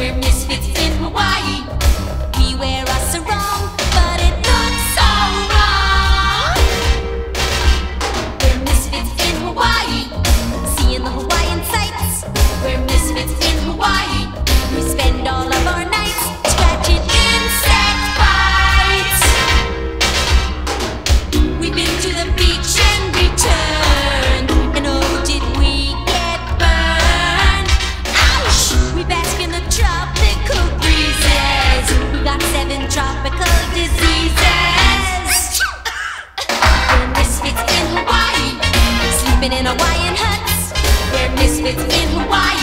We're misfits in Hawaii. We wear sarong, but it looks so wrong. We're misfits in Hawaii, seeing the Hawaiian sights. We're misfits in Hawaii. We spend all of our nights scratching insect bites. We've been to the beach. been in Hawaiian huts, we're misfits in Hawaii.